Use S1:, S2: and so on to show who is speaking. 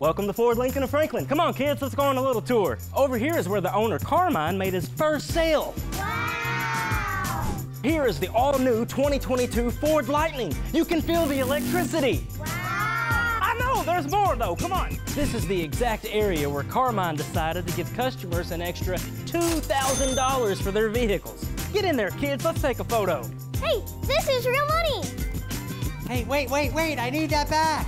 S1: Welcome to Ford Lincoln of Franklin. Come on, kids, let's go on a little tour. Over here is where the owner, Carmine, made his first sale.
S2: Wow!
S1: Here is the all-new 2022 Ford Lightning. You can feel the electricity.
S2: Wow!
S1: I know, there's more though, come on. This is the exact area where Carmine decided to give customers an extra $2,000 for their vehicles. Get in there, kids, let's take a photo.
S2: Hey, this is real money!
S3: Hey, wait, wait, wait, I need that back.